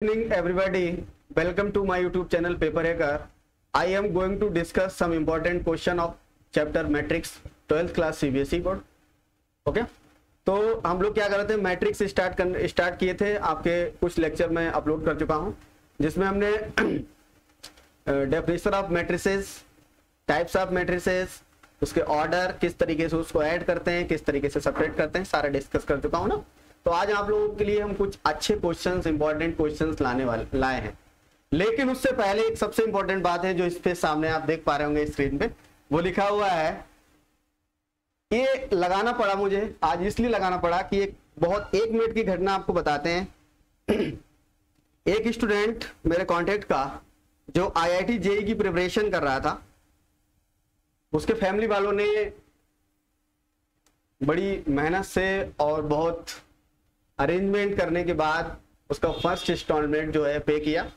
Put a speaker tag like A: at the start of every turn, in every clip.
A: evening, everybody. Welcome to my youtube channel, paper hacker i am going to discuss some important question of chapter matrix 12th class cbse board. Okay तो हम लोग क्या कर रहे थे? Matrix start कर start किए थे। आपके कुछ लेक्चर में अपलोड कर चुका हूँ, जिसमें हमने definition of matrices types of matrices उसके ऑर्डर किस तरीके से उसको ऐड करते हैं, किस तरीके से सेपरेट करते हैं, सारा डिस्कस कर चुका हूँ ना। तो आज आप लोगों के लिए हम कुछ अच्छे क्वेश्चंस इंपॉर्टेंट क्वेश्चंस लाने वाले, लाए हैं। लेकिन उससे पहले एक सबसे इंपॉर्टेंट बात है जो इस पे सामने आप देख पा रहे होंगे स्क्रीन पे, वो लिखा हुआ है, ये लगाना पड़ा मुझे, आज इसलिए लगाना पड़ा कि एक बहुत, एक मिनट की घटना आपको बताते हैं। एक स्टूडेंट मेरे कांटेक्ट का, जो आई आईआईटी जेई की प्रिपरेशन कर रहा था, उसके फैमिली वालों ने बड़ी मेहनत से और बहुत अरेंजमेंट करने के बाद उसका फ़र्स्ट इंस्टॉलमेंट जो है पे किया।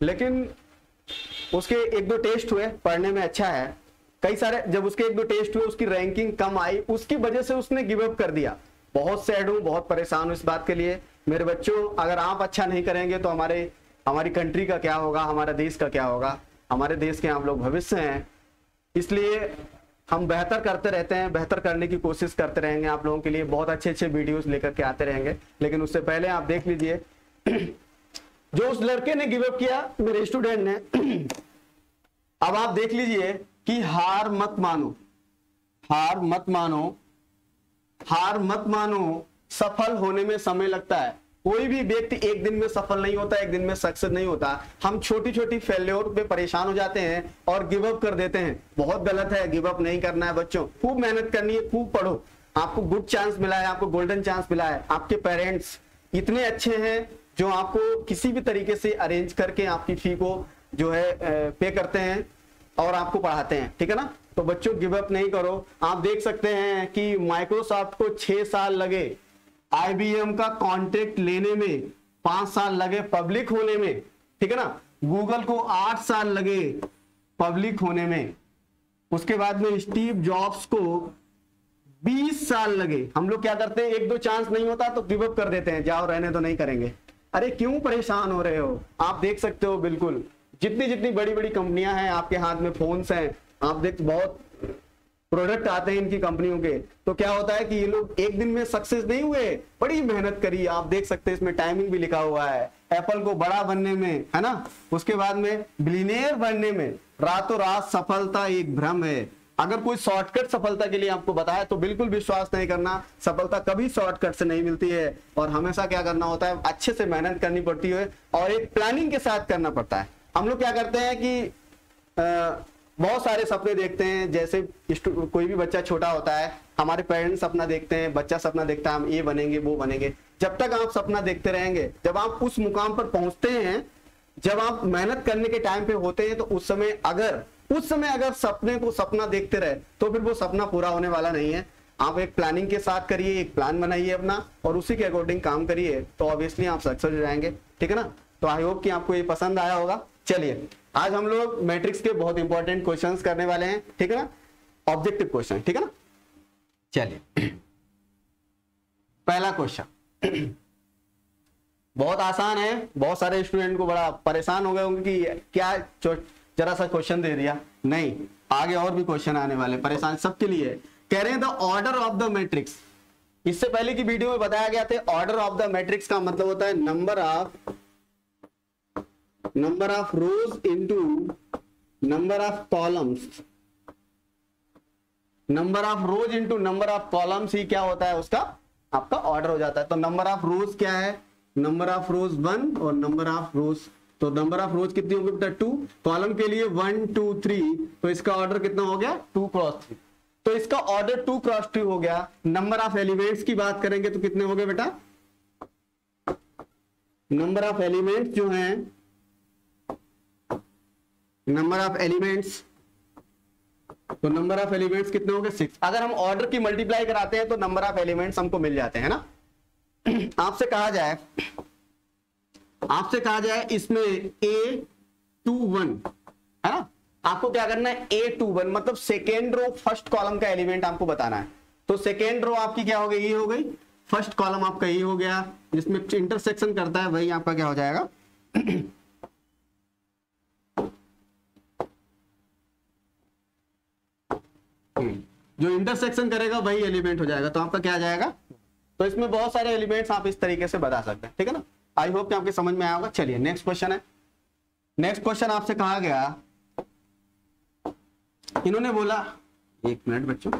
A: लेकिन उसके एक दो टेस्ट हुए, पढ़ने में अच्छा है। कई सारे, जब उसके एक दो टेस्ट हुए, उसकी रैंकिंग कम आई, उसकी वजह से उसने गिव अप कर दिया। बहुत सैड हूँ, बहुत परेशान हूँ इस बात के लिए। मेरे बच्चों, अगर आप अच्छा नहीं करेंगे तो हमारे, हमारी कंट्री का क्या होगा, हमारे देश का क्या होगा? हमारे देश के आप लोग भविष्य हैं। इसलिए हम बेहतर करते रहते हैं, बेहतर करने की कोशिश करते रहेंगे आप लोगों के लिए, बहुत अच्छे अच्छे वीडियोस लेकर के आते रहेंगे। लेकिन उससे पहले आप देख लीजिए, जो उस लड़के ने गिव अप किया, मेरे स्टूडेंट ने, अब आप देख लीजिए कि हार मत मानो, हार मत मानो, हार मत मानो, सफल होने में समय लगता है। कोई भी व्यक्ति एक दिन में सफल नहीं होता, एक दिन में सक्सेस नहीं होता। हम छोटी छोटी फेल्योर पे परेशान हो जाते हैं और गिव अप कर देते हैं। बहुत गलत है गिव अप नहीं करना है बच्चों। खूब मेहनत करनी है, खूब पढ़ो। आपको गुड चांस मिला है, आपको गोल्डन चांस मिला है। आपके पेरेंट्स इतने अच्छे हैं जो आपको किसी भी तरीके से अरेंज करके आपकी फ़ी को जो है पे करते हैं और आपको पढ़ाते हैं। ठीक है ना? तो बच्चों गिव अप नहीं करो। आप देख सकते हैं कि माइक्रोसॉफ्ट को छह साल लगे। आईबीएम का कॉन्ट्रैक्ट लेने में पाँच साल लगे पब्लिक होने में, ठीक है ना? गूगल को आठ साल लगे पब्लिक होने में। उसके बाद में स्टीव जॉब्स को 20 साल लगे। हम लोग क्या करते हैं? एक दो चांस नहीं होता तो गिव अप कर देते हैं। जाओ, रहने तो नहीं करेंगे। अरे, क्यों परेशान हो रहे हो? आप देख सकते हो बिल्कुल। जितनी जितनी बड़ी बड़ी कंपनियाँ हैं, आपके हाथ में फोन्स हैं, आप देख, बहुत प्रोडक्ट आते हैं इनकी कंपनियों के तो क्या होता है कि ये लोग एक दिन में सक्सेस नहीं हुए बड़ी मेहनत करी। आप देख सकते हैं इसमें टाइमिंग भी लिखा हुआ है। एप्पल को बड़ा बनने में है ना? उसके बाद में बिलीनियर बनने में रातों रात सफलता एक भ्रम है। अगर कोई शॉर्टकट सफलता के लिए आपको बताया तो बिल्कुल विश्वास नहीं करना। सफलता कभी शॉर्टकट से नहीं मिलती है। और हमेशा क्या करना होता है अच्छे से मेहनत करनी पड़ती है और एक प्लानिंग के साथ करना पड़ता है। हम लोग क्या करते हैं कि आ, बहुत सारे सपने देखते हैं, जैसे कोई भी बच्चा छोटा होता है, हमारे पेरेंट्स सपना देखते हैं, बच्चा सपना देखता है, हम ये बनेंगे, वो बनेंगे। जब तक आप सपना देखते रहेंगे, जब आप उस मुकाम पर पहुँचते हैं, जब आप मेहनत करने के टाइम पे होते हैं तो उस समय अगर, उस समय अगर सपने को सपना देखते रहे तो फिर वो सपना पूरा होने वाला नहीं है। आप एक प्लानिंग के साथ करिए, एक प्लान बनाइए अपना, और उसी के अकॉर्डिंग काम करिए। तो ऑब्वियसली आप सक्सेस हो जाएँगे, ठीक है ना? तो आई होप कि आपको ये पसंद आया होगा। चलिए। आज हम लोग मैट्रिक्स के बहुत इंपॉर्टेंट क्वेश्चंस करने वाले हैं, ठीक है ना? ऑब्जेक्टिव क्वेश्चन ठीक है ना? चलिए। पहला क्वेश्चन बहुत आसान है, बहुत सारे स्टूडेंट को बड़ा परेशान हो गए होंगे कि क्या जरा सा क्वेश्चन दे दिया। नहीं, आगे और भी क्वेश्चन आने वाले परेशान सबके लिए। कह रहे हैं the order of the matrix इससे पहले की वीडियो में बताया गया था ऑर्डर ऑफ़ द मैट्रिक्स का मतलब होता है number of number of rows into number of columns. Number of rows into number of columns ही क्या होता है उसका? आपका ऑर्डर हो जाता है। तो नंबर ऑफ़ रोज क्या है? नंबर ऑफ़ रोज वन और नंबर ऑफ़ रोज तो नंबर ऑफ़ रोज कितनी होगी बेटा? टू कॉलम के लिए वन टू थ्री तो इसका ऑर्डर कितना हो गया? टू क्रॉस थ्री तो इसका ऑर्डर टू क्रॉस थ्री हो गया। नंबर ऑफ़ एलिमेंट्स की बात करेंगे तो कितने हो गए बेटा? नंबर ऑफ़ एलिमेंट्स जो हैं नंबर ऑफ़ एलिमेंट्स तो नंबर ऑफ़ एलिमेंट्स कितने हो गए सिक्स अगर हम ऑर्डर की मल्टीप्लाई कराते हैं तो नंबर ऑफ़ एलिमेंट्स हमको मिल जाते हैं ना? आपसे कहा जाए, आपसे कहा जाए इसमें ए टू वन है ना? आपको क्या करना है? ए टू वन मतलब सेकेंड रो फ़र्स्ट कॉलम का एलिमेंट आपको बताना है। तो सेकेंड रो आपकी क्या हो गई? ये हो गई। फ़र्स्ट कॉलम आपका ये हो गया, जिसमें इंटरसेक्शन करता है, वही आपका क्या हो जाएगा? जो इंटरसेक्शन करेगा, वही एलिमेंट हो जाएगा। तो आपका क्या आ जाएगा? तो इसमें बहुत सारे एलिमेंट्स आप इस तरीके से बता सकते हैं। ठीक है ना? आई होप कि आपके समझ में आया होगा। चलिए नेक्स्ट क्वेश्चन है। नेक्स्ट क्वेश्चन आपसे कहा गया। इन्होंने बोला, एक मिनट बच्चों।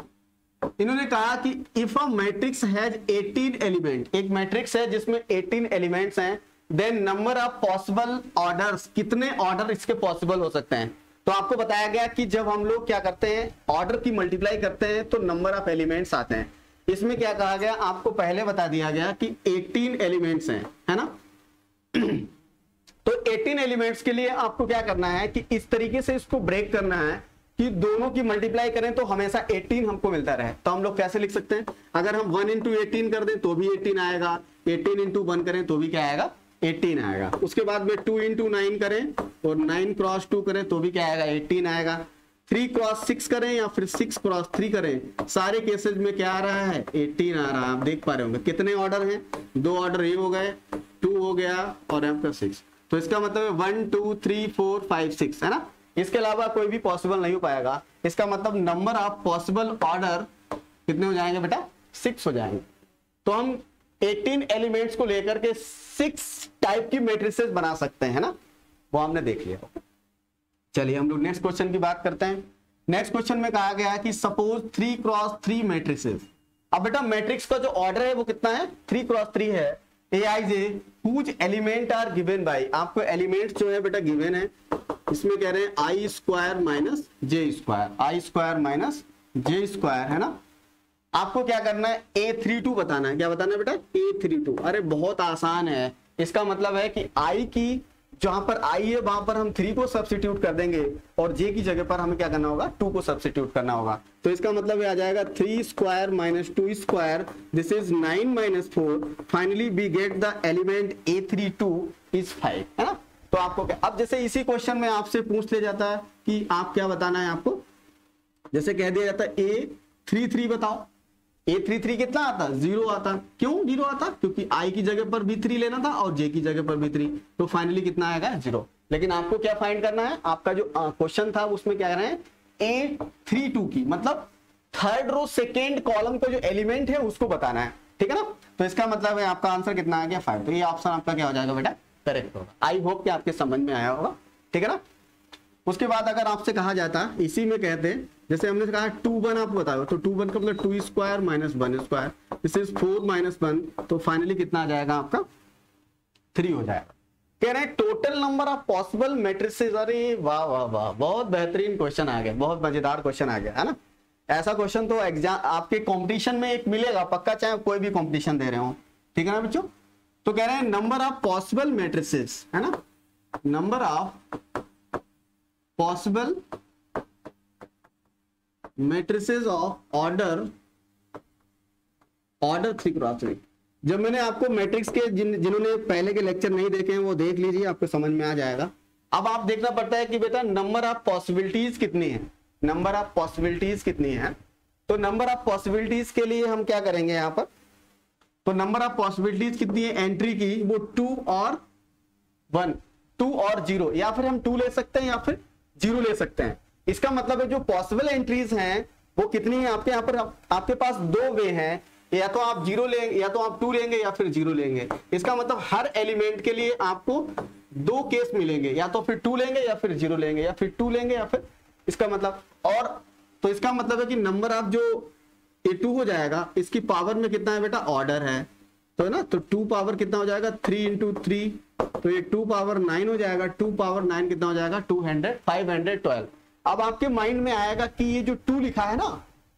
A: इन्होंने कहा कि if a matrix has 18 element एक मैट्रिक्स है जिसमें 18 एलिमेंट्स हैं then number of possible orders कितने ऑर्डर इसके पॉसिबल हो सकते हैं? तो आपको बताया गया कि जब हम लोग क्या करते हैं ऑर्डर की मल्टीप्लाई करते हैं तो नंबर ऑफ़ एलिमेंट्स आते हैं। इसमें क्या कहा गया? आपको पहले बता दिया गया कि 18 एलिमेंट्स हैं, है ना? तो 18 एलिमेंट्स के लिए आपको क्या करना है कि इस तरीके से इसको ब्रेक करना है कि दोनों की मल्टीप्लाई करें तो हमेशा 18 हमको मिलता रहे। तो हम लोग कैसे लिख सकते हैं? अगर हम 1 इंटू एटीन कर दें तो भी 18 आएगा। 18 इंटू वन करें तो भी क्या आएगा? 18 आएगा। उसके बाद में 2 इंटू नाइन करें और 9 क्रॉस 2 करें तो भी क्या आएगा? 18 आएगा। थ्री क्रॉस सिक्स करें या फिर सिक्स क्रॉस थ्री करें? सारे केसेज में क्या आ रहा है? 18 आ रहा है। आप देख पा रहे होंगे। कितने ऑर्डर हैं? दो ऑर्डर ये हो गए टू हो गया और पर सिक्स तो इसका मतलब है one two three four five six है ना? इसके अलावा कोई भी पॉसिबल नहीं हो पाएगा। इसका मतलब नंबर ऑफ़ पॉसिबल ऑर्डर कितने हो जाएँगे बेटा? सिक्स हो जाएँगे। तो हम 18 एलिमेंट्स को लेकर के सिक्स टाइप की मेट्रिसेस बना सकते हैं ना? वो हमने देख लिया। चलिए हम लोग नेक्स्ट क्वेश्चन की बात करते हैं। नेक्स्ट क्वेश्चन में कहा गया है कि suppose three cross three matrices. अब बेटा, मैट्रिक्स का जो ऑर्डर है वो कितना है? थ्री क्रॉस थ्री है। A I J whose element are given by आपको एलिमेंट जो है बेटा गिवन है। इसमें कह रहे हैं I square minus J square I square minus J square है ना? आपको क्या करना है? ए थ्री टू बताना है। क्या बताना है बेटा? ए थ्री टू अरे बहुत आसान है। इसका मतलब है कि आई की जहाँ पर आई है, वहाँ पर हम थ्री को सब्सिट्यूट कर देंगे और जे की जगह पर हमें क्या करना होगा? टू को सब्सिट्यूट करना होगा। तो इसका मतलब आ जाएगा three square minus two square this is nine minus four finally we get the element A three two is five है ना? तो आपको क्या अब जैसे इसी क्वेश्चन में आपसे पूछ लिया जाता है कि आप क्या बताना है आपको? जैसे कह दिया जाता है ए थ्री थ्री बताओ। ए थ्री थ्री कितना आता? ज़ीरो आता। क्यों? ज़ीरो आता? क्योंकि आई की जगह पर भी थ्री लेना था और जे की जगह पर भी थ्री तो फाइनली कितना आएगा? ज़ीरो लेकिन आपको क्या फाइंड करना है? आपका जो क्वेश्चन था, उसमें क्या कह रहे हैं? ए थ्री टू की। मतलब थर्ड रो सेकेंड कॉलम का जो एलिमेंट है, उसको बताना है। ठीक है ना? तो इसका मतलब है आपका आंसर कितना आ गया? फाइव तो ये ऑप्शन आपका क्या हो जाएगा बेटा? करेक्ट होगा। आई होप कि आपके समझ में आया होगा। ठीक है ना? उसके बाद अगर आपसे कहा जाता, इसी में कहते हैं, जैसे हमने कहा टू वन आप बताओ तो टू वन का मतलब two square minus one square this is four minus one तो फाइनली कितना आ जाएगा आपका? थ्री हो जाएगा। कह रहे हैं total number of possible matrices, अरे वाह वाह वाह, बहुत बेहतरीन क्वेश्चन आ गया, बहुत मज़ेदार क्वेश्चन आ गया, है ना? ऐसा क्वेश्चन तो एग्ज़ाम, आपके कंपटीशन में एक मिलेगा, पक्का चाहे कोई भी कंपटीशन दे रहे हो, ठीक है ना बच्चों? तो कह रहे हैं नंबर ऑफ़ पॉसिबल मेट्रिसेस, है ना? Number of possible matrices of order order three cross three जब मैंने आपको मैट्रिक्स के जिन, जिन्होंने पहले के लेक्चर नहीं देखे हैं, वो देख लीजिए, आपको समझ में आ जाएगा। अब आप देखना पड़ता है कि बेटा नंबर ऑफ़ पॉसिबिलिटीज कितनी है? नंबर ऑफ़ पॉसिबिलिटीज कितनी है? तो नंबर ऑफ़ पॉसिबिलिटीज के लिए हम क्या करेंगे यहाँ पर? तो नंबर ऑफ़ पॉसिबिलिटीज कितनी है? एंट्री की, वो टू और वन टू और ज़ीरो या फिर हम टू ले सकते हैं या फिर ज़ीरो ले सकते हैं। इसका मतलब है जो पॉसिबल एंट्रीज हैं, वो कितनी है? आपके यहाँ पर आपके पास दो वे हैं। या तो आप ज़ीरो लेंगे या तो आप टू लेंगे, या फिर ज़ीरो लेंगे। इसका मतलब हर एलिमेंट के लिए आपको दो केस मिलेंगे। या तो फिर टू लेंगे, या फिर ज़ीरो लेंगे, या फिर टू लेंगे, या फिर इसका मतलब। और तो इसका मतलब है कि नंबर आप जो ए टू हो जाएगा, इसकी पावर में कितना है बेटा? ऑर्डर है। तो है ना? तो टू पावर कितना हो जाएगा? थ्री इंटू थ्री तो ये टू पावर नाइन हो जाएगा टू पावर नाइन कितना हो जाएगा? Two hundred five hundred twelve अब आपके माइंड में आएगा कि ये जो टू लिखा है ना,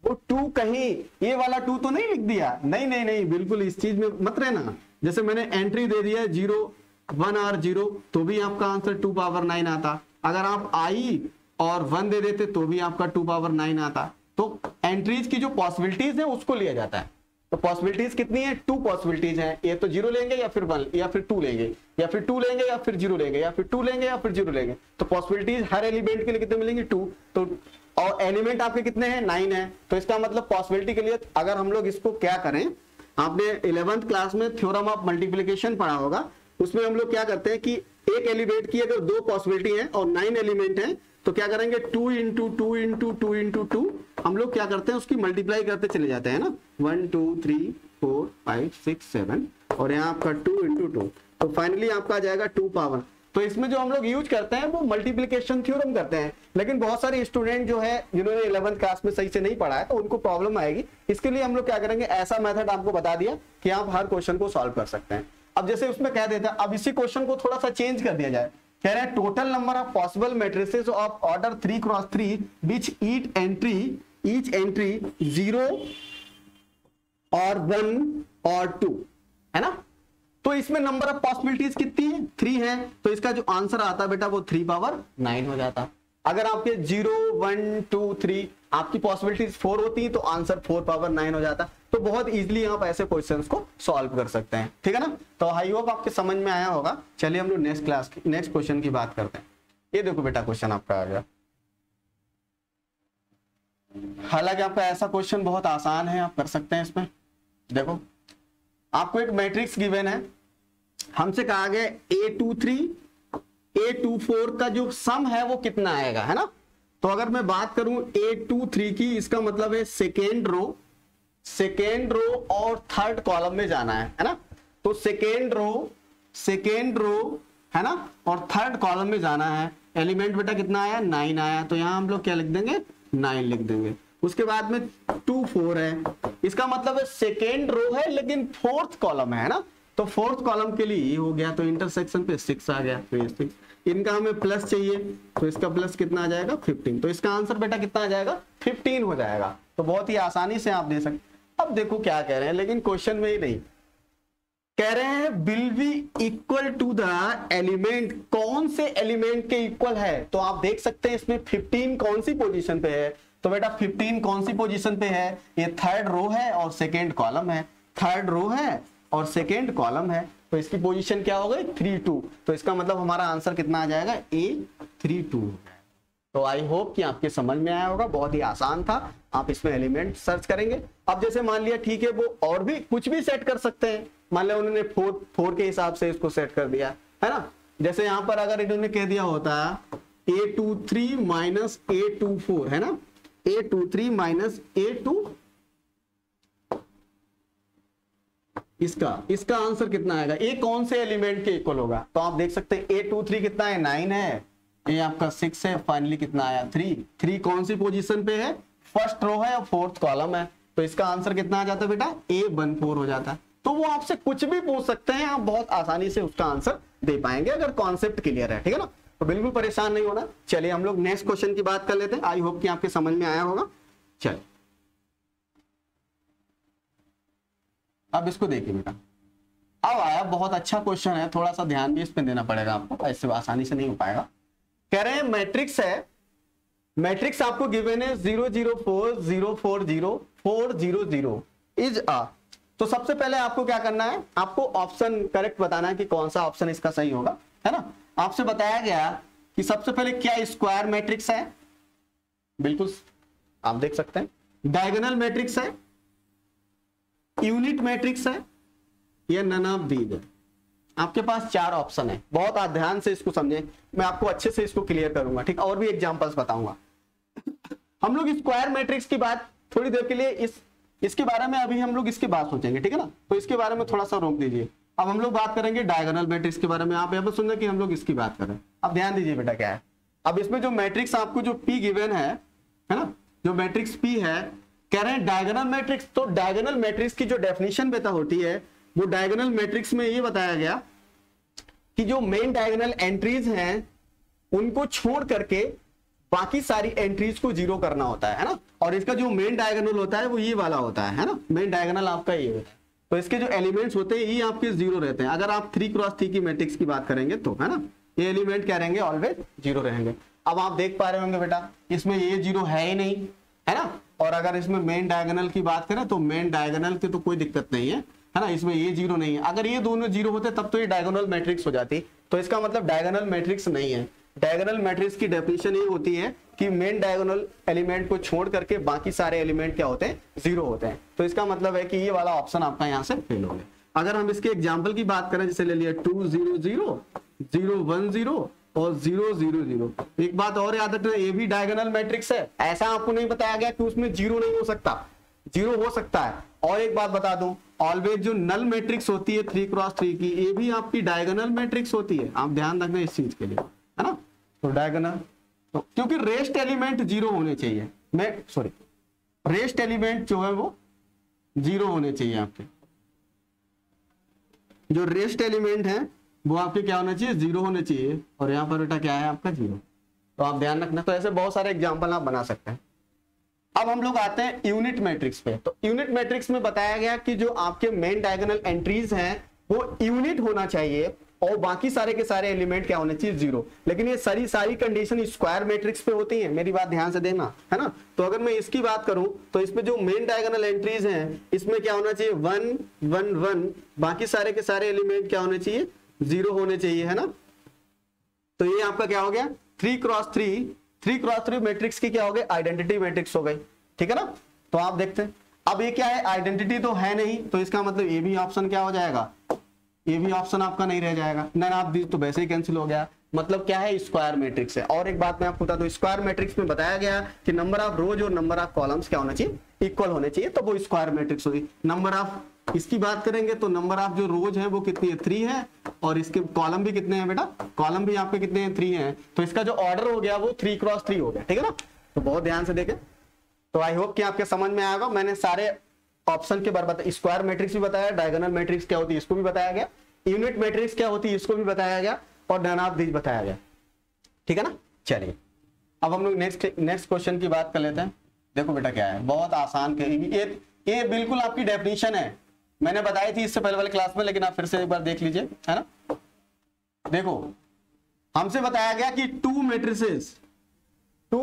A: वो टू कहीं, ये वाला टू तो नहीं लिख दिया? नहीं नहीं नहीं, बिल्कुल इस चीज़ में मत रहना। जैसे मैंने एंट्री दे दिया ज़ीरो वन आर ज़ीरो तो भी आपका आंसर टू पावर नाइन आता। अगर आप आई और वन दे देते तो भी आपका टू पावर नाइन आता। तो एंट्रीज की जो पॉसिबिलिटीज है, उसको लिया जाता है। तो पॉसिबिलिटीज कितनी है? टू पॉसिबिलिटीज है। ये तो ज़ीरो लेंगे या फिर वन या फिर टू लेंगे? या फिर टू लेंगे या फिर ज़ीरो लेंगे? या फिर टू लेंगे या फिर ज़ीरो लेंगे? तो पॉसिबिलिटीज हर एलिमेंट के लिए कितने मिलेंगे? टू तो और एलिमेंट आपके कितने हैं? नाइन है। तो इसका मतलब पॉसिबिलिटी के लिए अगर हम लोग इसको क्या करें? आपने इलेवंथ क्लास में थ्योरम ऑफ़ मल्टीप्लीकेशन पढ़ा होगा। उसमें हम लोग क्या करते हैं कि एक एलिमेंट की अगर दो पॉसिबिलिटी है और नाइन एलिमेंट है तो क्या करेंगे? Two into two into two into two. हम लोग क्या करते हैं? उसकी मल्टीप्लाई करते चले जाते हैं ना? One two three four five six seven और यहाँ आपका टू इंटू टू तो फाइनली आपका आ जाएगा टू पावर तो इसमें जो हम लोग यूज़ करते हैं, वो मल्टीप्लीकेशन थ्योरम करते हैं। लेकिन बहुत सारे स्टूडेंट जो है, जिन्होंने इलेवंथ क्लास में सही से नहीं पढ़ा है तो उनको प्रॉब्लम आएगी। इसके लिए हम लोग क्या करेंगे? ऐसा मेथड आपको बता दिया कि आप हर क्वेश्चन को सॉल्व कर सकते हैं। अब जैसे उसमें कह देते हैं, अब इसी क्वेश्चन को थोड़ा सा चेंज कर दिया जाए। कह रहे हैं total number of possible matrices of order three cross three which each entry each entry zero और वन और टू है ना? तो इसमें नंबर ऑफ़ पॉसिबिलिटीज कितनी है? थ्री है। तो इसका जो आंसर आता बेटा, वो थ्री पावर नाइन हो जाता। अगर आपके ज़ीरो वन टू थ्री आपकी पॉसिबिलिटीज फोर होती है तो आंसर फोर पावर नाइन हो जाता। है तो बहुत इजीली आप ऐसे क्वेश्चंस को सॉल्व कर सकते हैं। ठीक है ना? तो आई होप आपके समझ में आया होगा। चलिए हम लोग नेक्स्ट क्लास नेक्स्ट क्वेश्चन की बात करते हैं। ये देखो बेटा क्वेश्चन आपका आ गया। हालाँकि आपका ऐसा क्वेश्चन बहुत आसान है, आप कर सकते हैं इसमें। देखो, आपको एक मैट्रिक्स गिवन है। हमसे कहा गया A two three A two four का जो सम है वो कितना आएगा, है ना? तो अगर मैं बात करूँ ए टू थ्री की, इसका मतलब है सेकेंड रो सेकेंड रो और थर्ड कॉलम में जाना है है ना? तो सेकेंड रो सेकेंड रो है ना? और थर्ड कॉलम में जाना है। एलिमेंट बेटा कितना आया? नाइन आया। तो यहाँ हम लोग क्या लिख देंगे? नाइन लिख देंगे। उसके बाद में टू फोर है। इसका मतलब है सेकेंड रो है, लेकिन फोर्थ कॉलम है ना? तो फोर्थ कॉलम के लिए ये हो गया तो इंटरसेक्शन पे सिक्स आ गया। तो ये सिक्स इनका हमें प्लस चाहिए तो इसका प्लस कितना आ जाएगा? फिफ्टीन तो इसका आंसर बेटा कितना आ जाएगा? फिफ्टीन हो जाएगा। तो बहुत ही आसानी से आप दे सकते अब देखो क्या कह रहे हैं, लेकिन क्वेश्चन में ही नहीं। कह रहे हैं will be equal to the element कौन से एलिमेंट के इक्वल है? तो आप देख सकते हैं, इसमें 15 कौन सी पोजीशन पे है? तो बेटा 15 कौन सी पोजीशन पे है? ये थर्ड रो है और सेकेंड कॉलम है। थर्ड रो है और सेकेंड कॉलम है। तो इसकी पोजीशन क्या हो गई? थ्री टू तो इसका मतलब हमारा आंसर कितना आ जाएगा? ए थ्री टू तो आई होप कि आपके समझ में आया होगा। बहुत ही आसान था। आप इसमें एलिमेंट सर्च करेंगे। अब जैसे मान लिया, ठीक है, वो और भी कुछ भी सेट कर सकते हैं। मान लिया उन्होंने फोर फोर के हिसाब से इसको सेट कर दिया, है ना? जैसे यहाँ पर अगर इन्होंने कह दिया होता A two three minus A two four है ना? A two three minus A two इसका इसका आंसर कितना आएगा? ए कौन से एलिमेंट के इक्वल होगा? तो आप देख सकते हैं ए टू थ्री कितना है? नाइन है। ये आपका सिक्स है फाइनली कितना आया? थ्री थ्री कौन सी पोजीशन पे है? फ़र्स्ट रो है और फोर्थ कॉलम है। तो इसका आंसर कितना आ जाता बेटा? ए वन फोर हो जाता है। तो वो आपसे कुछ भी पूछ सकते हैं, आप बहुत आसानी से उसका आंसर दे पाएँगे, अगर कॉन्सेप्ट क्लियर है, ठीक है ना? तो बिल्कुल परेशान नहीं होना। चलिए हम लोग नेक्स्ट क्वेश्चन की बात कर लेते हैं। आई होप कि आपके समझ में आया होगा। चलिए। अब इसको देखिए बेटा। अब आया, बहुत अच्छा क्वेश्चन है थोड़ा सा ध्यान भी इस पर देना पड़ेगा आपको ऐसे आसानी से नहीं हो पाएगा। कह रहे हैं मैट्रिक्स है। मैट्रिक्स आपको गिवन है zero zero four zero four zero four zero zero is आ तो सबसे पहले आपको क्या करना है? आपको ऑप्शन करेक्ट बताना है कि कौन सा ऑप्शन इसका सही होगा, है ना? आपसे बताया गया कि सबसे पहले क्या स्क्वायर मैट्रिक्स है? बिल्कुल, आप देख सकते हैं। डायगोनल मैट्रिक्स है। यूनिट मैट्रिक्स है, या नन ऑफ़ दीज है। आपके पास चार ऑप्शन है। बहुत ध्यान से इसको समझे। मैं आपको अच्छे से इसको क्लियर करूँगा, ठीक? और भी एग्जांपल्स बताऊँगा। हम लोग स्क्वायर मैट्रिक्स की बात थोड़ी देर के लिए इस, इसके बारे में अभी हम लोग इसकी बात सोचेंगे, ठीक है ना? तो इसके बारे में थोड़ा सा रोक दीजिए। अब हम लोग बात करेंगे डायगोनल मैट्रिक्स के बारे में। आप यहाँ पर सुन कि हम लोग इसकी बात करें अब ध्यान दीजिए बेटा, क्या है? अब इसमें जो मैट्रिक्स आपको जो पी गिवन है है ना? जो मैट्रिक्स पी है कह रहे हैं डायगोनल मैट्रिक्स तो डायगोनल मैट्रिक्स की जो डेफिनेशन बेटा होती है, वो डायगोनल मैट्रिक्स में ये बताया गया कि जो मेन डायगोनल एंट्रीज हैं, उनको छोड़ करके बाकी सारी एंट्रीज को ज़ीरो करना होता है ना? और इसका जो मेन डायगोनल होता है, वो ये वाला होता है ना? मेन डायगोनल आपका ये होता है। तो इसके जो एलिमेंट्स होते हैं, ये आपके ज़ीरो रहते हैं। अगर आप थ्री क्रॉस थ्री की मैट्रिक्स की बात करेंगे तो है ना? ये एलिमेंट क्या रहेंगे? ऑलवेज ज़ीरो रहेंगे। अब आप देख पा रहे होंगे बेटा, इसमें ये ज़ीरो है ही नहीं, है ना? और अगर इसमें मेन डायगोनल की बात करें तो मेन डायगोनल की तो कोई दिक्कत नहीं है है ना? इसमें ये ज़ीरो नहीं है। अगर ये दोनों ज़ीरो होते, तब तो ये डायगोनल मैट्रिक्स हो जाती। तो इसका मतलब डायगोनल मैट्रिक्स नहीं है। डायगोनल मैट्रिक्स की डेफिनेशन ये होती है कि मेन डायगोनल एलिमेंट को छोड़ करके बाकी सारे एलिमेंट क्या होते हैं? ज़ीरो होते हैं। तो इसका मतलब है कि ये वाला ऑप्शन आपका यहाँ से फेल हो गया। अगर हम इसके एग्ज़ाम्पल की बात करें, जैसे ले लिया two zero zero zero one zero और ज़ीरो ज़ीरो ज़ीरो। एक बात और याद रखना, ये भी डायगोनल मैट्रिक्स है। ऐसा आपको नहीं बताया गया कि उसमें ज़ीरो नहीं हो सकता। ज़ीरो हो सकता है। और एक बात बता दूँ ऑलवेज जो नल मैट्रिक्स होती है थ्री क्रॉस थ्री की, ये भी आपकी डायगोनल मैट्रिक्स होती है। आप ध्यान रखना इस चीज़ के लिए, है ना? तो डायगोनल तो क्योंकि रेस्ट एलिमेंट ज़ीरो होने चाहिए। मैं सॉरी रेस्ट एलिमेंट जो है वो ज़ीरो होने चाहिए आपके। जो रेस्ट एलिमेंट है वो आपके क्या होना चाहिए? ज़ीरो होने चाहिए। और यहाँ पर बेटा क्या है आपका? ज़ीरो तो आप ध्यान रखना। तो ऐसे बहुत सारे एग्ज़ाम्पल आप बना सकते हैं। अब हम लोग आते हैं यूनिट मैट्रिक्स पे। तो यूनिट मैट्रिक्स में बताया गया कि जो आपके मेन डायगोनल एंट्रीज हैं, वो यूनिट होना चाहिए। और बाकी सारे के सारे एलिमेंट क्या होने चाहिए? ज़ीरो लेकिन ये सारी सारी कंडीशन स्क्वायर मैट्रिक्स पे होती है। मेरी बात ध्यान से देना, है ना? तो अगर मैं इसकी बात करूँ तो इसमें जो मेन डायगोनल एंट्रीज हैं, इसमें क्या होना चाहिए? वन वन वन बाकी सारे के सारे एलिमेंट क्या होने चाहिए? ज़ीरो होने चाहिए, है ना? तो ये आपका क्या हो गया? Three cross three three cross three matrix की क्या हो गई? आइडेंटिटी मैट्रिक्स हो गई, ठीक है ना? तो आप देखते हैं। अब ये क्या है? आइडेंटिटी तो है नहीं तो इसका मतलब ये भी ऑप्शन क्या हो जाएगा? ये भी ऑप्शन आपका नहीं रह जाएगा। नन आप दी तो वैसे ही कैंसिल हो गया। मतलब क्या है? स्क्वायर मैट्रिक्स है। और एक बात मैं आपको बता दूँ स्क्वायर मैट्रिक्स में बताया गया कि नंबर ऑफ़ रोज और नंबर ऑफ़ कॉलम्स क्या होना चाहिए? इक्वल होने चाहिए तो वो स्क्वायर मैट्रिक्स होगी। नंबर ऑफ़ इसकी बात करेंगे तो नंबर ऑफ़ जो रोज है वो कितनी है? थ्री है। और इसके कॉलम भी कितने हैं बेटा? कॉलम भी आपके कितने हैं? थ्री हैं। तो इसका जो ऑर्डर हो गया वो थ्री क्रॉस थ्री हो गया, ठीक है ना? तो बहुत ध्यान से देखें। तो आई होप कि आपके समझ में आएगा मैंने सारे ऑप्शन के बारे बताया स्क्वायर मैट्रिक्स भी बताया डायगोनल मैट्रिक्स क्या होती है इसको भी बताया गया। यूनिट मैट्रिक्स क्या होती है इसको भी बताया गया। और दिस बताया गया। ठीक है ना? चलिए। अब हम लोग नेक्स्ट नेक्स्ट क्वेश्चन की बात कर लेते हैं। देखो बेटा क्या है। बहुत आसान ये ये बिल्कुल आपकी डेफिनेशन है। मैंने बताई थी इससे पहले वाले क्लास में, लेकिन आप फिर से एक बार देख लीजिए, है ना? देखो, हमसे बताया गया कि two matrices two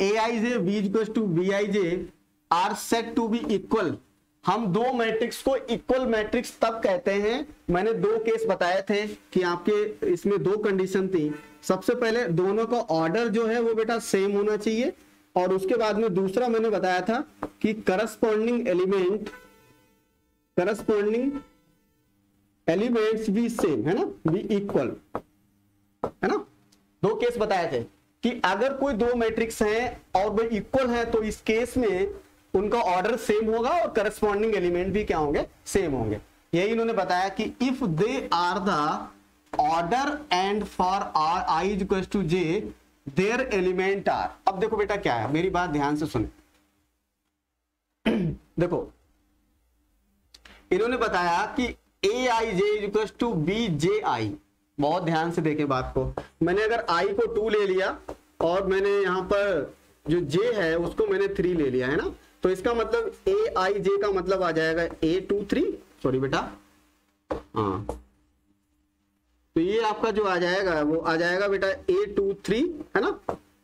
A: A I J B equal to B I J are set to be equal हम दो मैट्रिक्स को इक्वल मैट्रिक्स तब कहते हैं, मैंने दो केस बताए थे कि आपके इसमें दो कंडीशन थी। सबसे पहले दोनों का ऑर्डर जो है वो बेटा सेम होना चाहिए, और उसके बाद में दूसरा मैंने बताया था कि करस्पॉन्डिंग एलिमेंट करस्पॉन्डिंग एलिमेंट्स भी सेम, है ना? भी इक्वल, है ना? दो केस बताए थे कि अगर कोई दो मैट्रिक्स हैं और वो इक्वल है तो इस केस में उनका ऑर्डर सेम होगा और करस्पॉन्डिंग एलिमेंट भी क्या होंगे? सेम होंगे। यही इन्होंने बताया कि if they are the order and for are I to J their element are अब देखो बेटा क्या है, मेरी बात ध्यान से सुने। देखो इन्होंने बताया कि A I J equal to B J I बहुत ध्यान से देखे बात को। मैंने अगर आई को टू ले लिया और मैंने यहाँ पर जो जे है, उसको मैंने थ्री ले लिया, है ना? तो इसका मतलब ए आई जे का मतलब आ जाएगा ए टू थ्री सॉरी बेटा। हाँ। तो ये आपका जो आ जाएगा, वो आ जाएगा बेटा ए टू थ्री है ना?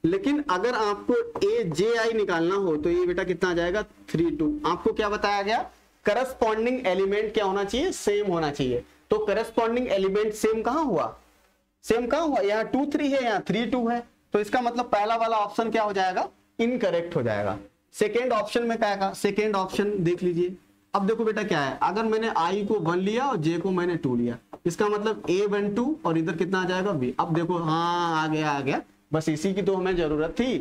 A: लेकिन अगर आपको ए जे आई निकालना हो तो ये बेटा कितना आ जाएगा? थ्री टू आपको क्या बताया गया? करस्पॉन्डिंग एलिमेंट क्या होना चाहिए? सेम होना चाहिए। तो करस्पॉन्डिंग एलिमेंट सेम कहाँ हुआ? सेम कहाँ हुआ? यहाँ टू थ्री है, यहाँ थ्री टू है। तो इसका मतलब पहला वाला ऑप्शन क्या हो जाएगा? इनकरेक्ट हो जाएगा। सेकेंड ऑप्शन में क्या है सेकेंड ऑप्शन देख लीजिए। अब देखो बेटा क्या है। अगर मैंने आई को वन लिया और जे को मैंने टू लिया, इसका मतलब ए वन टू और इधर कितना आ जाएगा? बी अब देखो हाँ आ गया आ गया। बस इसी की तो हमें ज़रूरत थी।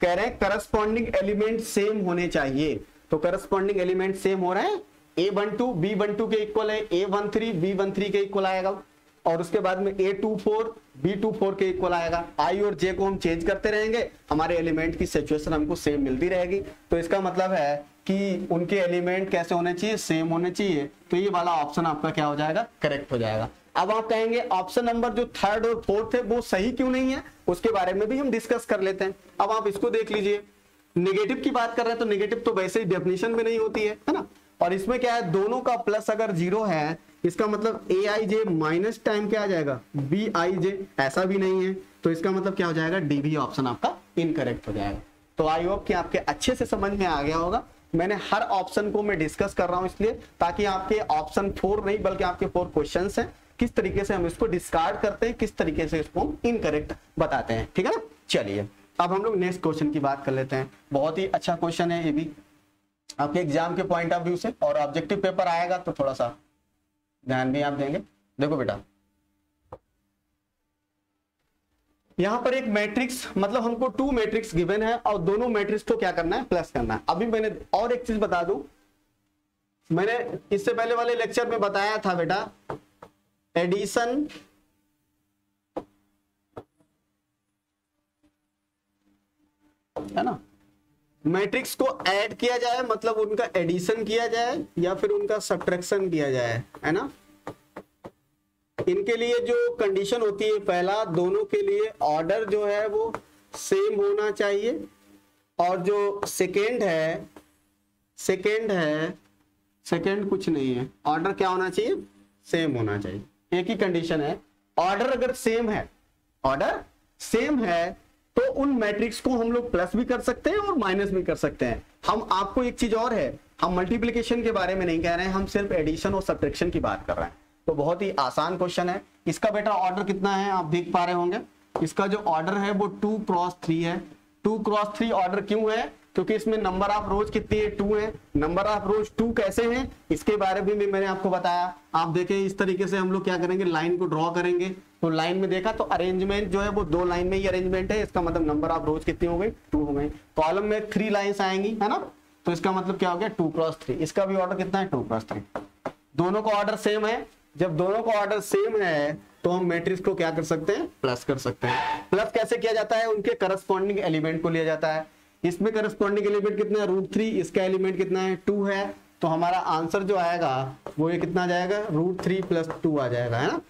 A: कह रहे हैं करस्पॉन्डिंग एलिमेंट सेम होने चाहिए। तो करस्पॉन्डिंग एलिमेंट सेम हो रहे हैं? A one two B one two के इक्वल है A one three B one three के इक्वल आएगा। और उसके बाद में A two four B two four के इक्वल आएगा। आई और जे को हम चेंज करते रहेंगे। हमारे एलिमेंट की सिचुएशन हमको सेम मिलती रहेगी। तो इसका मतलब है कि उनके एलिमेंट कैसे होने चाहिए? सेम होने चाहिए। तो ये वाला ऑप्शन आपका क्या हो जाएगा? करेक्ट हो जाएगा। अब आप कहेंगे ऑप्शन नंबर जो थर्ड और फोर्थ है वो सही क्यों नहीं है? उसके बारे में भी हम डिस्कस कर लेते हैं। अब आप इसको देख लीजिए। निगेटिव की बात कर रहे हैं तो निगेटिव तो वैसे ही डेफिनेशन में नहीं होती है है ना? और इसमें क्या है, दोनों का प्लस अगर ज़ीरो है, इसका मतलब ए आई जे माइनस टाइम क्या आ जाएगा? बी आई जे ऐसा भी नहीं है तो इसका मतलब क्या हो जाएगा? डी भी ऑप्शन आपका इनकरेक्ट हो जाएगा। तो आई होप कि आपके अच्छे से समझ में आ गया होगा। मैंने हर ऑप्शन को मैं डिस्कस कर रहा हूँ इसलिए, ताकि आपके ऑप्शन फोर नहीं, बल्कि आपके फोर क्वेश्चन हैं। किस तरीके से हम इसको डिस्कार्ड करते हैं, किस तरीके से इसको हम इनकरेक्ट बताते हैं, ठीक है ना? चलिए, अब हम लोग नेक्स्ट क्वेश्चन की बात कर लेते हैं। बहुत ही अच्छा क्वेश्चन है ये भी। आपके एग्ज़ाम के पॉइंट ऑफ़ व्यू से और ऑब्जेक्टिव पेपर आएगा तो थोड़ा सा ध्यान भी आप देंगे। देखो बेटा। यहाँ पर एक मैट्रिक्स मतलब हमको टू मैट्रिक्स गिवन है और दोनों मैट्रिक्स को क्या करना है? प्लस करना है। अभी मैंने और एक चीज़ बता दूँ। मैंने इससे पहले वाले लेक्चर में बताया था बेटा एडिशन है ना? मैट्रिक्स को ऐड किया जाए मतलब उनका एडिशन किया जाए या फिर उनका सब्ट्रैक्शन किया जाए, है ना? इनके लिए जो कंडीशन होती है, पहला, दोनों के लिए ऑर्डर जो है वो सेम होना चाहिए। और जो सेकेंड है सेकेंड है, सेकेंड कुछ नहीं है। ऑर्डर क्या होना चाहिए? सेम होना चाहिए। एक ही कंडीशन है। ऑर्डर अगर सेम है, ऑर्डर सेम है तो उन मैट्रिक्स को हम लोग प्लस भी कर सकते हैं और माइनस भी कर सकते हैं। हम आपको एक चीज़ और है, हम मल्टीप्लीकेशन के बारे में नहीं कह रहे हैं, हम सिर्फ़ एडिशन और सब्ट्रैक्शन की बात कर रहे हैं। तो बहुत ही आसान क्वेश्चन है। इसका बेटा ऑर्डर कितना है, आप देख पा रहे होंगे। इसका जो ऑर्डर है वो टू क्रॉस थ्री है। टू क्रॉस थ्री ऑर्डर क्यों है? क्योंकि इसमें नंबर ऑफ़ रोज कितनी है? टू है। नंबर ऑफ़ रोज टू कैसे हैं? इसके बारे में भी मैंने आपको बताया। आप देखें इस तरीके से हम लोग क्या करेंगे? लाइन को ड्रॉ करेंगे। तो लाइन में देखा तो अरेंजमेंट जो है वो दो लाइन में ही अरेंजमेंट है। इसका मतलब नंबर ऑफ़ रोज कितनी हो गई टू हो गई कॉलम में थ्री लाइन्स आएँगी, है ना? तो इसका मतलब क्या हो गया? टू क्रॉस थ्री इसका भी ऑर्डर कितना है? टू क्रॉस थ्री दोनों का ऑर्डर सेम है। जब दोनों का ऑर्डर सेम है तो हम मैट्रिक्स को क्या कर सकते हैं? प्लस कर सकते हैं। प्लस कैसे किया जाता है? उनके करस्पॉन्डिंग एलिमेंट को लिया जाता है। इसमें करस्पॉन्डिंग एलिमेंट कितना है? रूट थ्री इसका एलिमेंट कितना है? टू है। तो हमारा आंसर जो आएगा, वो ये कितना जाएगा? रूट थ्री प्लस टू आ जाएगा, है ना?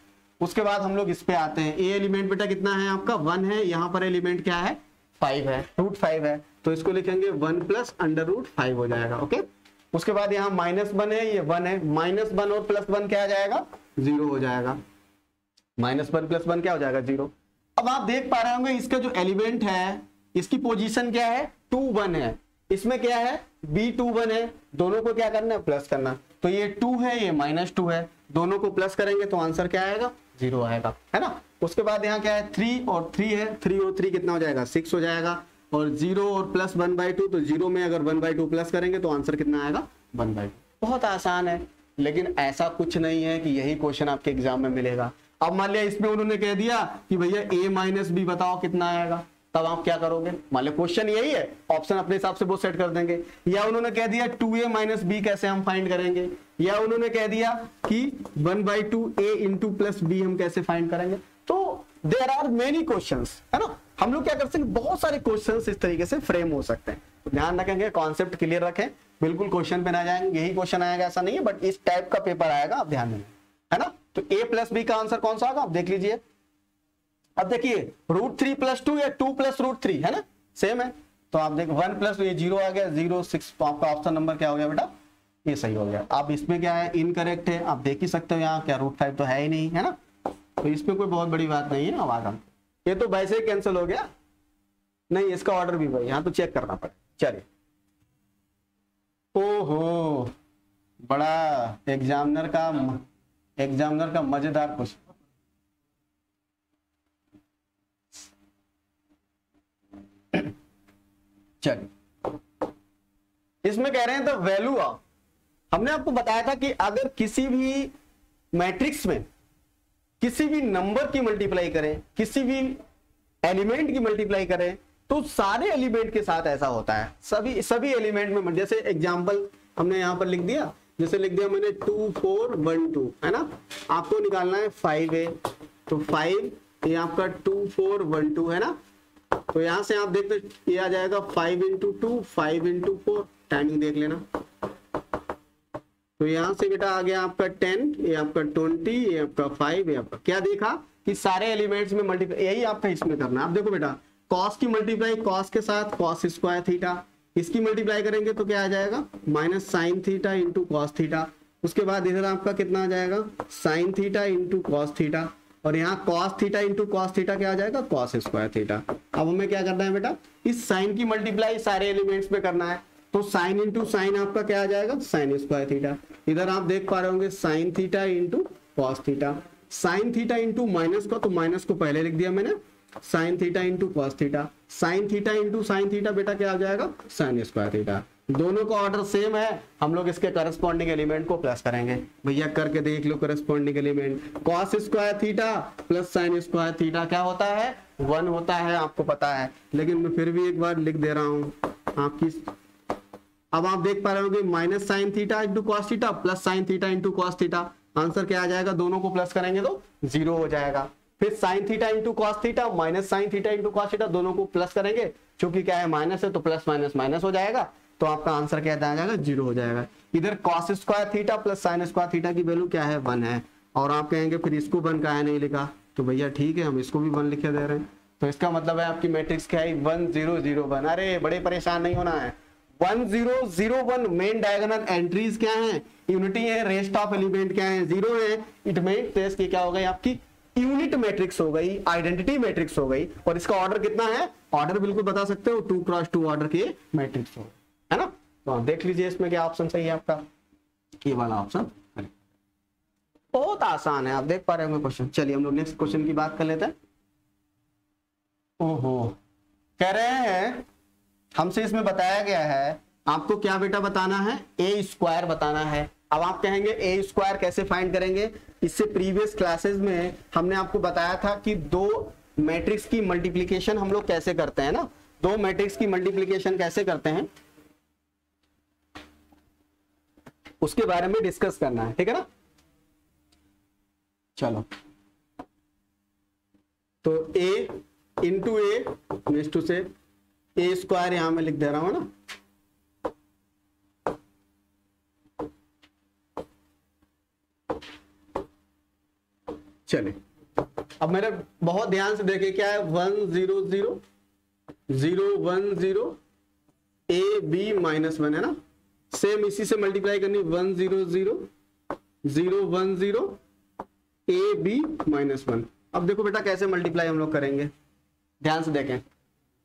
A: उसके बाद हम लोग इस पे आते हैं। ए एलिमेंट बेटा कितना है आपका? वन है। यहाँ पर एलिमेंट क्या है? फाइव है। रूट फाइव है। तो इसको लिखेंगे one plus under root five हो जाएगा ओके उसके बाद यहाँ माइनस वन है, ये वन है। माइनस वन और प्लस वन क्या आ जाएगा? ज़ीरो हो जाएगा। माइनस वन प्लस वन क्या हो जाएगा? ज़ीरो अब आप देख पा रहे होंगे, इसका जो एलिमेंट है इसकी पोजीशन क्या है? टू वन है। इसमें क्या है? बी टू वन है। दोनों को क्या करना है? प्लस करना। तो ये टू है, ये माइनस टू है। दोनों को प्लस करेंगे तो आंसर क्या आएगा? ज़ीरो आएगा। है ना? उसके बाद यहाँ क्या है? थ्री और थ्री है। थ्री और थ्री कितना हो जाएगा? सिक्स हो जाएगा। और ज़ीरो और प्लस वन बाई टू तो ज़ीरो में अगर वन बाई टू प्लस करेंगे तो आंसर कितना आएगा? वन बाई टू बहुत आसान है। लेकिन ऐसा कुछ नहीं है कि यही क्वेश्चन आपके एग्ज़ाम में मिलेगा। अब मान लिया, इसमें उन्होंने कह दिया कि भैया ए माइनस बी बताओ कितना आएगा। तब आप क्या करोगे? मान लो क्वेश्चन यही है। ऑप्शन अपने हिसाब से वो सेट कर देंगे। या उन्होंने कह दिया टू ए माइनस बी कैसे हम फाइंड करेंगे? या उन्होंने कह दिया कि one by two A into plus B हम कैसे फाइंड करेंगे? तो देर आर मेनी क्वेश्चन है ना? हम लोग क्या कर सकते हैं? बहुत सारे क्वेश्चन इस तरीके से फ्रेम हो सकते हैं। तो ध्यान रखेंगे कॉन्सेप्ट क्लियर रखें। बिल्कुल क्वेश्चन पे ना जाएँगे यही क्वेश्चन आएगा, ऐसा नहीं है बट इस टाइप का पेपर आएगा, आप ध्यान देंगे है ना? तो ए प्लस बी का आंसर कौन सा होगा? आप देख लीजिए। अब देखिए रूट थ्री प्लस टू या टू प्लस रूट थ्री है ना? सेम है। तो आप देखो वन प्लस ये ज़ीरो आ गया ज़ीरो सिक्स तो आपका ऑप्शन नंबर क्या हो गया बेटा? ये सही हो गया। अब इसमें क्या है? इनकरेक्ट है। आप देख ही सकते हो यहाँ, क्या रूट फाइव तो है ही नहीं, है ना? तो इसमें कोई बहुत बड़ी बात नहीं है, अब आगे ये तो वैसे ही कैंसिल हो गया। नहीं, इसका ऑर्डर भी भाई यहाँ तो चेक करना पड़े चलिए। ओहो, बड़ा एग्जामिनर का एग्जामिनर का मज़ेदार क्वेश्चन चलिए। इसमें कह रहे हैं द वैल्यू ऑफ़ हमने आपको बताया था कि अगर किसी भी मैट्रिक्स में किसी भी नंबर की मल्टीप्लाई करें, किसी भी एलिमेंट की मल्टीप्लाई करें तो सारे एलिमेंट के साथ ऐसा होता है। सभी सभी एलिमेंट में, जैसे एग्जांपल हमने यहाँ पर लिख दिया, जैसे लिख दिया मैंने टू फोर वन टू है ना? आपको निकालना है फाइव ए तो फाइव ये आपका टू फोर वन टू है ना? तो यहाँ से आप देखते ये आ जाएगा five into two five into four timing देख लेना। तो यहाँ से बेटा आ गया आपका टेन ये आपका ट्वेंटी ये आपका फाइव ये आपका क्या देखा? कि सारे एलिमेंट्स में मल्टीप्लाई यही आपका इसमें करना है। आप देखो बेटा कॉस की मल्टीप्लाई कॉस के साथ कॉस स्क्वायर थीटा इसकी मल्टीप्लाई करेंगे तो क्या आ जाएगा? Minus sine theta into cos theta उसके बाद इधर आपका कितना आ जाएगा? Sine theta into cos theta और यहाँ cos theta into cos theta क्या आ जाएगा? कॉस स्क्वायर थीटा अब हमें क्या करना है बेटा? इस साइन की मल्टीप्लाई सारे एलिमेंट्स में करना है। तो साइन इंटू साइन आपका क्या आ जाएगा? साइन स्क्वायर थीटा इधर आप देख पा रहे होंगे sine theta into cos theta sine theta into minus को तो माइनस को पहले लिख दिया मैंने। Sine theta into cos theta sine theta into sine theta बेटा क्या आ जाएगा? साइन स्क्वायर थीटा दोनों का ऑर्डर सेम है। हम लोग इसके करस्पॉन्डिंग एलिमेंट को प्लस करेंगे। भैया, करके देख लो corresponding element cos square theta plus sine square theta क्या होता है? वन होता है, आपको पता है। लेकिन मैं फिर भी एक बार लिख दे रहा हूँ। आपकी अब आप देख पा रहे होंगे minus sine theta into cos theta plus sine theta into cos theta answer क्या आ जाएगा? दोनों को प्लस करेंगे तो ज़ीरो हो जाएगा। फिर sine theta into cos theta minus sine theta into cos theta दोनों को प्लस करेंगे। क्योंकि क्या है माइनस है तो प्लस माइनस माइनस हो जाएगा। तो आपका आंसर क्या आ जाएगा? ज़ीरो हो जाएगा। इधर cos square theta plus sine square theta की वैल्यू क्या है? वन है। और आप कहेंगे, फिर इसको वन का है? नहीं लिखा। तो भैया ठीक है, हम इसको भी वन लिखे दे रहे हैं। तो इसका मतलब है आपकी मैट्रिक्स क्या है? One zero zero one. अरे, बड़े परेशान नहीं होना है। One zero zero one main diagonal entries क्या है? यूनिटी है रेस्ट ऑफ़ एलिमेंट क्या है? ज़ीरो है। इट मीन की क्या हो गई आपकी? यूनिट मैट्रिक्स हो गई आइडेंटिटी मैट्रिक्स हो गई। और इसका ऑर्डर कितना है? ऑर्डर बिल्कुल बता सकते हो? टू क्रॉस टू ऑर्डर के मैट्रिक्स हो ना तो देख लीजिए इसमें क्या ऑप्शन सही है आपका। ये वाला ऑप्शन बहुत आसान है, आप देख पा रहे होंगे क्वेश्चन चलिए, हम लोग नेक्स्ट क्वेश्चन की बात कर लेते हैं। ओहो, कह रहे हैं, हमसे इसमें बताया गया है, आपको क्या बेटा बताना है? ए स्क्वायर बताना है। अब आप कहेंगे ए स्क्वायर कैसे फाइंड करेंगे? इससे प्रीवियस क्लासेस में हमने आपको बताया था कि दो मैट्रिक्स की मल्टीप्लीकेशन हम लोग कैसे करते हैं ना? दो मैट्रिक्स की मल्टीप्लीकेशन कैसे करते हैं? उसके बारे में डिस्कस करना है, ठीक है ना? चलो। तो ए इंटू ए टू से ए स्क्वायर यहाँ में लिख दे रहा हूँ ना? चले अब मेरे बहुत ध्यान से देखे क्या है? One zero zero zero one zero A B minus one, है ना? सेम इसी से मल्टीप्लाई करनी one zero zero zero one zero A B minus one अब देखो बेटा कैसे मल्टीप्लाई हम लोग करेंगे। ध्यान से देखें।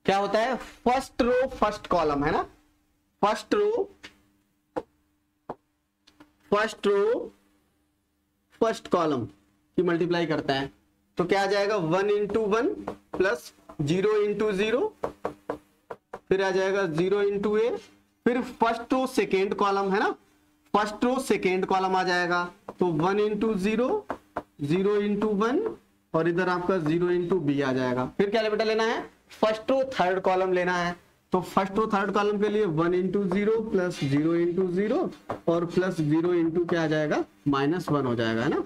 A: क्या होता है? फ़र्स्ट रो फ़र्स्ट कॉलम है ना? First row first row first column की मल्टीप्लाई करते हैं। तो क्या आ जाएगा? One into one plus zero into zero फिर आ जाएगा ज़ीरो इंटू ए फिर फ़र्स्ट रो सेकेंड कॉलम है ना? फ़र्स्ट रो सेकेंड कॉलम आ जाएगा। तो one into zero zero into one और इधर आपका ज़ीरो इंटू बी आ जाएगा। फिर क्या बेटा लेना है? फ़र्स्ट रो थर्ड कॉलम लेना है। तो फ़र्स्ट रो थर्ड कॉलम के लिए one into zero plus zero into zero और प्लस ज़ीरो इंटू क्या आ जाएगा? माइनस वन हो जाएगा, है ना?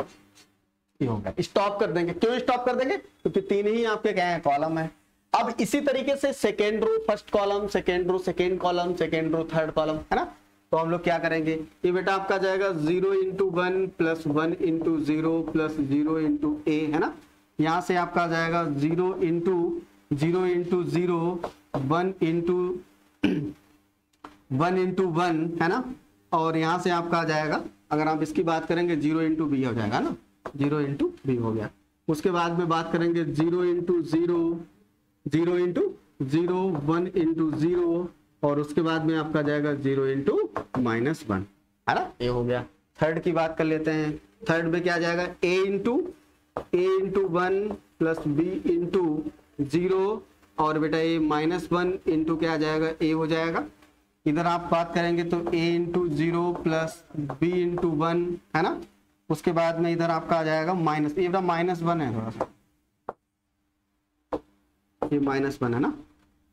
A: ये होगा स्टॉप कर देंगे। क्यों स्टॉप कर देंगे? क्योंकि तो तीन ही आपके क्या है? कॉलम है। अब इसी तरीके से second row first column second row second column second row third column है ना? तो हम लोग क्या करेंगे? ये बेटा आपका जाएगा zero into one plus one into zero plus zero into A है ना? यहाँ से आपका जाएगा zero into zero into zero one into one into one है ना? और यहाँ से आपका जाएगा, अगर आप इसकी बात करेंगे ज़ीरो इंटू बी हो जाएगा ना? ज़ीरो इंटू बी हो गया। उसके बाद में बात करेंगे zero into zero zero into zero one into zero, और उसके बाद में आपका जाएगा ज़ीरो इंटू माइनस वन। है ना? ये हो गया। थर्ड की बात कर लेते हैं। थर्ड में क्या जाएगा? A into A into one plus B into zero, और बेटा ये माइनस वन इंटू क्या जाएगा? ए हो जाएगा। इधर आप बात करेंगे तो A into zero plus B into one, है ना? उसके बाद में इधर आपका आ जाएगा माइनस। ये बेटा माइनस वन है थोड़ा सा। ये माइनस वन है ना?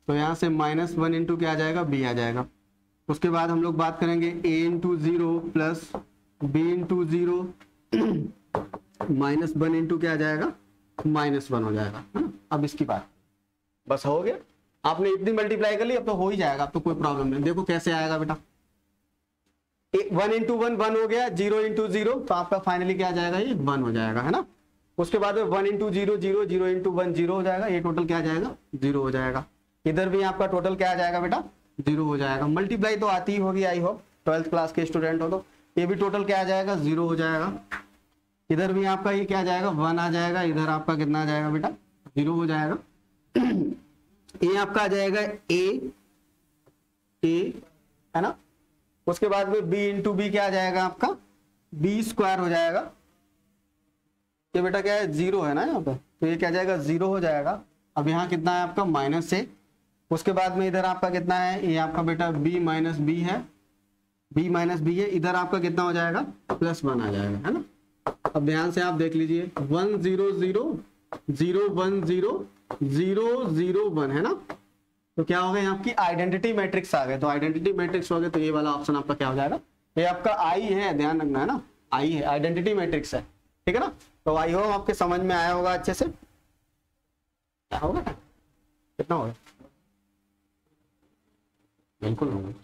A: तो यहाँ से माइनस वन इंटू क्या आ जाएगा? बी आ जाएगा। उसके बाद हम लोग बात करेंगे A into zero plus B into zero minus one into क्या आ जाएगा? माइनस वन हो जाएगा, है ना? अब इसकी बात। बस हो गया। आपने इतनी मल्टीप्लाई कर ली, अब तो हो ही जाएगा, अब तो कोई प्रॉब्लम नहीं। देखो कैसे आएगा बेटा। वन इंटू वन वन हो गया ज़ीरो इंटू ज़ीरो तो आपका फाइनली क्या आ जाएगा? ये वन हो जाएगा, है ना? उसके बाद में one into zero zero zero into one zero हो जाएगा। ये टोटल क्या जाएगा? ज़ीरो हो जाएगा। इधर भी आपका टोटल क्या आ जाएगा बेटा? ज़ीरो हो जाएगा। मल्टीप्लाई तो आती ही होगी आई होप ट्वेल्थ क्लास के स्टूडेंट हो तो। ये भी टोटल क्या आ जाएगा? ज़ीरो हो जाएगा। इधर भी आपका ये क्या जाएगा? वन आ जाएगा। इधर आपका कितना आ जाएगा बेटा? ज़ीरो हो जाएगा। ये आपका आ जाएगा ए ए है ना? उसके बाद में बी इंटू बी क्या आ जाएगा आपका? बी स्क्वायर हो जाएगा। ये बेटा क्या है? ज़ीरो है ना यहाँ पे? तो ये क्या जाएगा? ज़ीरो हो जाएगा। अब यहाँ कितना है आपका? माइनस से उसके बाद में इधर आपका कितना है? ये आपका बेटा बी माइनस बी है। बी माइनस बी है। इधर आपका कितना हो जाएगा? प्लस वन आ जाएगा, है ना? अब ध्यान से आप देख लीजिए। One zero zero zero one zero zero zero one है ना? तो क्या हो गए आपकी आइडेंटिटी मैट्रिक्स आ गए। तो आइडेंटिटी मैट्रिक्स हो गए तो ये वाला ऑप्शन आपका क्या हो जाएगा? ये आपका आई है। ध्यान रखना, है ना? आई है। आइडेंटिटी मैट्रिक्स है। ठीक है ना? तो आई हो, आपके समझ में आया होगा अच्छे से? क्या होगा? ना कितना होगा? बिल्कुल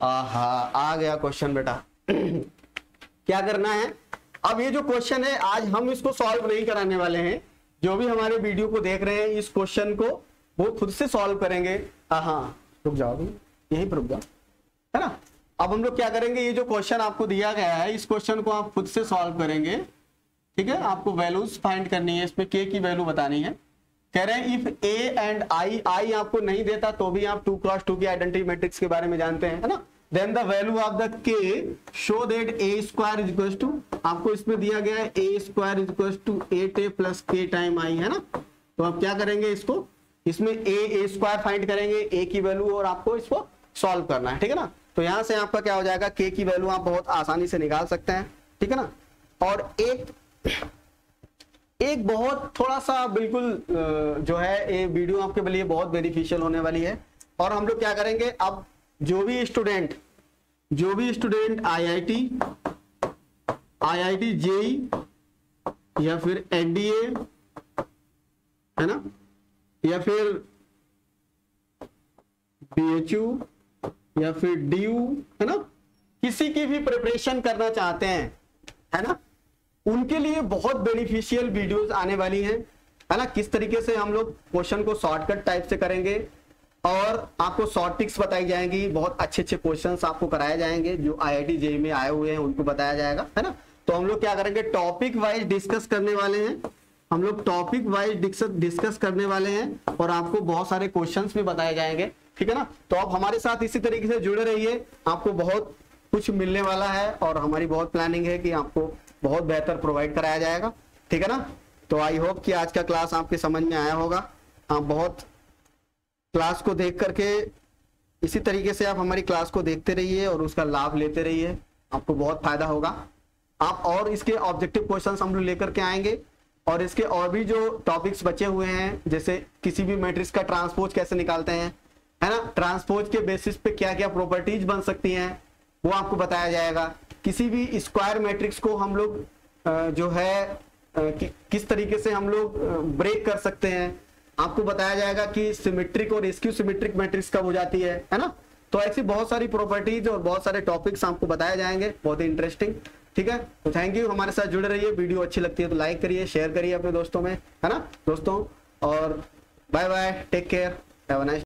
A: आहा, आ गया क्वेश्चन बेटा। क्या करना है? अब ये जो क्वेश्चन है, आज हम इसको सॉल्व नहीं कराने वाले हैं। जो भी हमारे वीडियो को देख रहे हैं, इस क्वेश्चन को वो खुद से सॉल्व करेंगे। हाँ रुक जाओ यही पर रुक जाओ। है ना? अब हम लोग क्या करेंगे? ये जो क्वेश्चन आपको दिया गया है, इस क्वेश्चन को आप खुद से सॉल्व करेंगे। ठीक है, आपको वैल्यूज़ फाइंड करनी है, इसमें के की वैल्यू बतानी है। कह रहे हैं इफ़ ए एंड आई आई आपको नहीं देता तो भी आप टू क्रॉस टू की आइडेंटिटी मैट्रिक्स के बारे में जानते हैं, है ना? Then the value of the K show that A square is equal to आपको इसमें दिया गया है A square is equal to eight A plus K time I है ना? तो आप क्या करेंगे इसको? इसमें ए ए स्क्वायर फाइंड करेंगे ए की वैल्यू और आपको इसको सॉल्व करना है, ठीक है ना? तो यहाँ से आपका क्या हो जाएगा? के की वैल्यू आप बहुत आसानी से निकाल सकते हैं, ठीक है ना? और एक एक बहुत थोड़ा सा बिल्कुल जो है, ये वीडियो आपके लिए बहुत बेनिफिशियल होने वाली है। और हम लोग क्या करेंगे, अब जो भी स्टूडेंट जो भी स्टूडेंट आईआईटी आईआईटी जेई या फिर एनडीए है ना? या फिर बीएचयू या फिर डीयू है ना? किसी की भी प्रिपरेशन करना चाहते हैं, है ना? उनके लिए बहुत बेनिफिशियल वीडियोस आने वाली हैं। है ना? किस तरीके से हम लोग क्वेश्चन को शॉर्टकट टाइप से करेंगे? और आपको शॉर्ट टिक्स बताई जाएँगी। बहुत अच्छे अच्छे क्वेश्चंस आपको कराए जाएँगे। जो आईआईटी जेई में आए हुए हैं, उनको बताया जाएगा। है ना? तो हम लोग क्या करेंगे? टॉपिक वाइज डिस्कस करने वाले हैं। हम लोग टॉपिक वाइज डिस्कस करने वाले हैं और आपको बहुत सारे क्वेश्चंस भी बताए जाएँगे। ठीक है ना? तो आप हमारे साथ इसी तरीके से जुड़े रहिए। आपको बहुत कुछ मिलने वाला है और हमारी बहुत प्लानिंग है कि आपको बहुत बेहतर प्रोवाइड कराया जाएगा। ठीक है ना? तो आई होप कि आज का क्लास आपके समझ में आया होगा। आप बहुत क्लास को देख करके इसी तरीके से आप हमारी क्लास को देखते रहिए और उसका लाभ लेते रहिए। आपको बहुत फ़ायदा होगा। आप और इसके ऑब्जेक्टिव क्वेश्चन हम लोग लेकर के आएँगे। और इसके और भी जो टॉपिक्स बचे हुए हैं, जैसे किसी भी मैट्रिक्स का ट्रांसपोज कैसे निकालते हैं, है ना? ट्रांसपोज के बेसिस पे क्या क्या प्रॉपर्टीज़ बन सकती हैं, वो आपको बताया जाएगा। किसी भी स्क्वायर मैट्रिक्स को हम लोग जो है कि, किस तरीके से हम लोग ब्रेक कर सकते हैं। आपको बताया जाएगा कि सिमेट्रिक और स्क्यू सिमेट्रिक मैट्रिक्स कब हो जाती है है ना? तो ऐसी बहुत सारी प्रॉपर्टीज़ और बहुत सारे टॉपिक्स आपको बताए जाएँगे। बहुत ही इंटरेस्टिंग ठीक है? तो थैंक यू हमारे साथ जुड़े रहिए। वीडियो अच्छी लगती है तो लाइक करिए शेयर करिए अपने दोस्तों में है ना? दोस्तों और bye bye take care have a nice